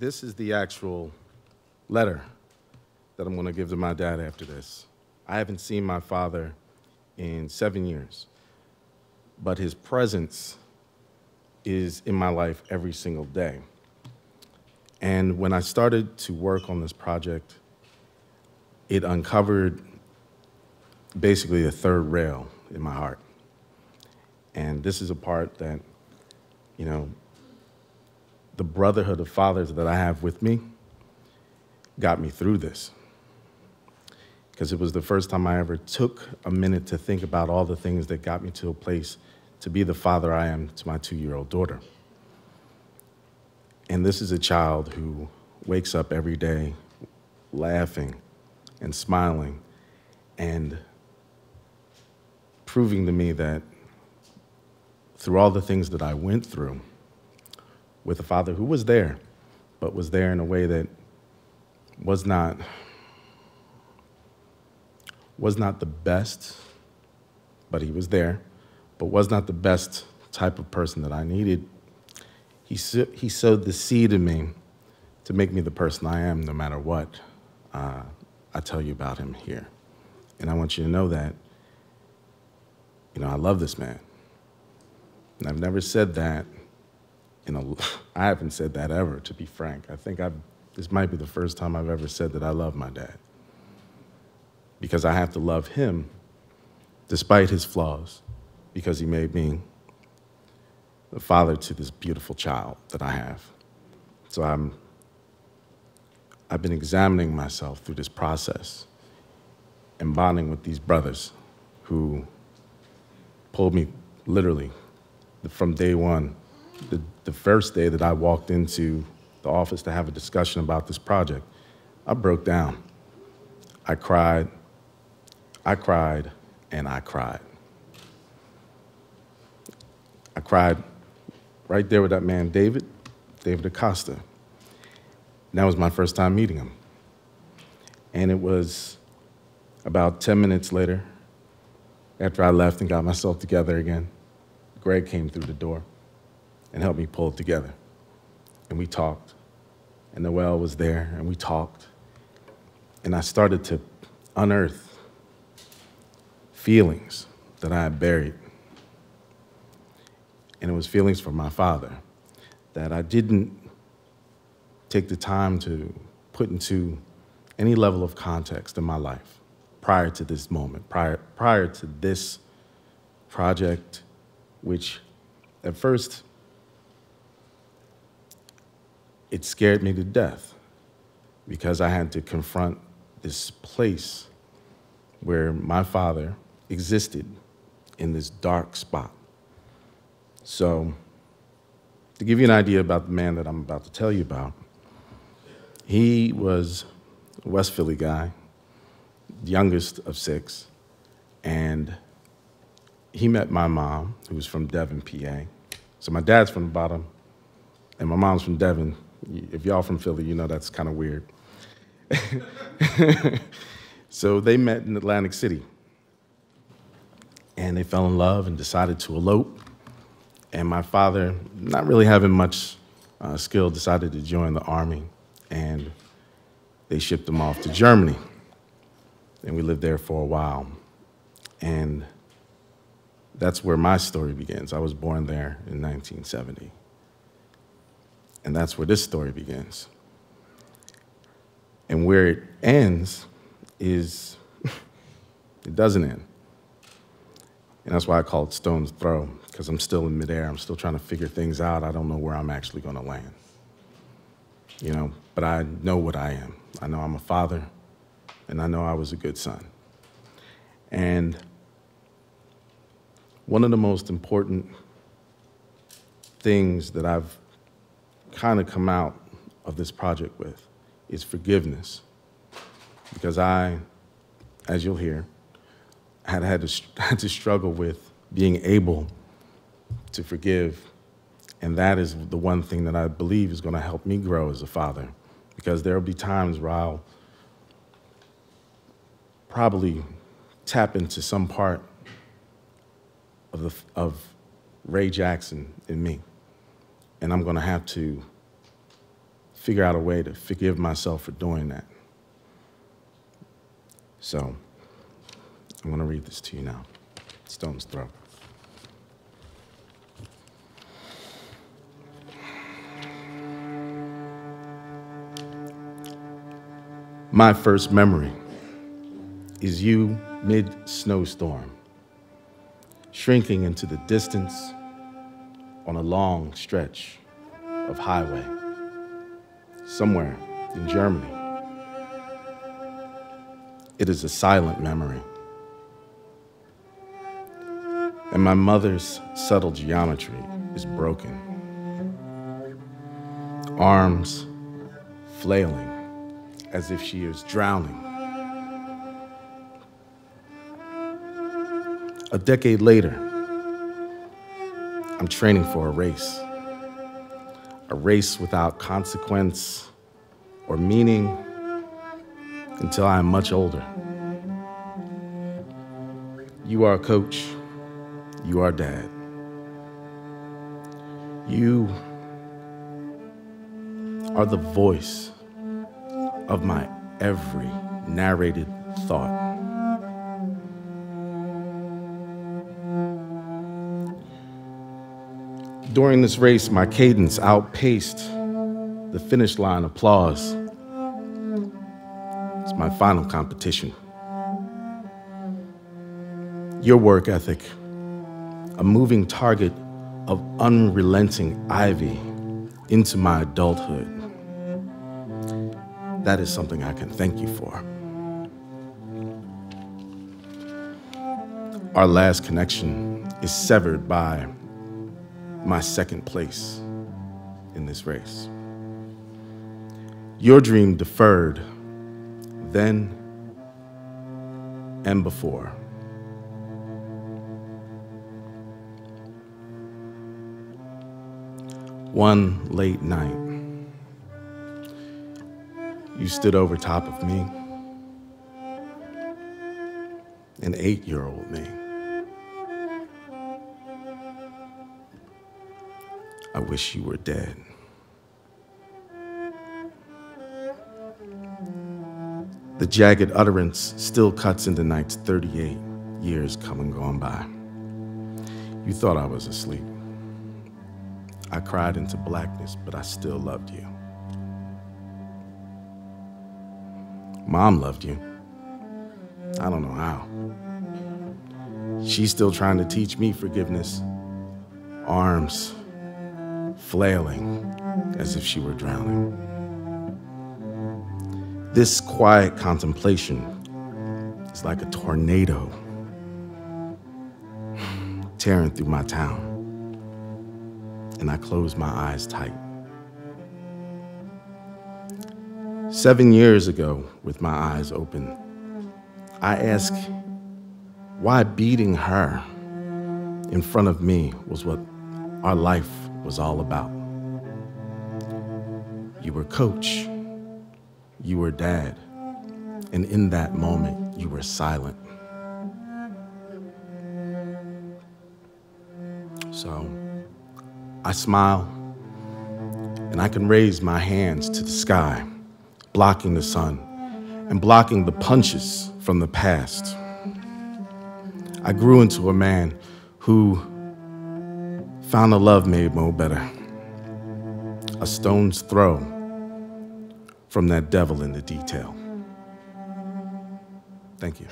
this is the actual letter that I'm going to give to my dad after this. I haven't seen my father in seven years, but his presence is in my life every single day. And when I started to work on this project, it uncovered basically a third rail in my heart. And this is a part that, you know, the brotherhood of fathers that I have with me got me through this. Because it was the first time I ever took a minute to think about all the things that got me to a place to be the father I am to my two year old daughter. And this is a child who wakes up every day laughing and smiling and proving to me that through all the things that I went through with a father who was there, but was there in a way that was not was not the best, but he was there, but was not the best type of person that I needed he, he sowed the seed in me to make me the person I am no matter what uh, I tell you about him here. And I want you to know that, you know, I love this man. And I've never said that, you know, I haven't said that ever, to be frank. I think I've, this might be the first time I've ever said that I love my dad. Because I have to love him despite his flaws, because he made me the father to this beautiful child that I have. So I'm, I've been examining myself through this process and bonding with these brothers who pulled me literally from day one. The, the first day that I walked into the office to have a discussion about this project, I broke down. I cried, I cried, and I cried. I cried right there with that man, David, David Acosta. And that was my first time meeting him. And it was about 10 minutes later, after I left and got myself together again, Greg came through the door and helped me pull it together. And we talked. And Noel was there, and we talked. And I started to unearth feelings that I had buried and it was feelings for my father that I didn't take the time to put into any level of context in my life prior to this moment, prior, prior to this project, which at first it scared me to death because I had to confront this place where my father existed in this dark spot. So, to give you an idea about the man that I'm about to tell you about, he was a West Philly guy, youngest of six, and he met my mom, who was from Devon, PA. So my dad's from the bottom, and my mom's from Devon. If y'all from Philly, you know that's kind of weird. so they met in Atlantic City, and they fell in love and decided to elope and my father, not really having much uh, skill, decided to join the army, and they shipped him off to Germany. And we lived there for a while. And that's where my story begins. I was born there in 1970. And that's where this story begins. And where it ends is, it doesn't end. And that's why I call it Stone's Throw because I'm still in midair. I'm still trying to figure things out. I don't know where I'm actually going to land. You know, but I know what I am. I know I'm a father, and I know I was a good son. And one of the most important things that I've kind of come out of this project with is forgiveness. Because I, as you'll hear, had had to, had to struggle with being able to forgive. And that is the one thing that I believe is going to help me grow as a father. Because there will be times where I'll probably tap into some part of, the, of Ray Jackson in me. And I'm going to have to figure out a way to forgive myself for doing that. So I'm going to read this to you now. Stone's Throw. My first memory is you mid snowstorm, shrinking into the distance on a long stretch of highway somewhere in Germany. It is a silent memory. And my mother's subtle geometry is broken. Arms flailing as if she is drowning. A decade later, I'm training for a race. A race without consequence or meaning until I am much older. You are a coach. You are dad. You are the voice of my every narrated thought. During this race, my cadence outpaced the finish line applause. It's my final competition. Your work ethic, a moving target of unrelenting ivy into my adulthood. That is something I can thank you for. Our last connection is severed by my second place in this race. Your dream deferred then and before. One late night, you stood over top of me, an eight year old me. I wish you were dead. The jagged utterance still cuts into nights 38 years come and gone by. You thought I was asleep. I cried into blackness, but I still loved you. Mom loved you. I don't know how. She's still trying to teach me forgiveness. Arms flailing as if she were drowning. This quiet contemplation is like a tornado tearing through my town, and I close my eyes tight. Seven years ago, with my eyes open, I asked why beating her in front of me was what our life was all about. You were coach, you were dad, and in that moment, you were silent. So I smile and I can raise my hands to the sky, blocking the sun and blocking the punches from the past. I grew into a man who Found a love made more better. A stone's throw from that devil in the detail. Thank you.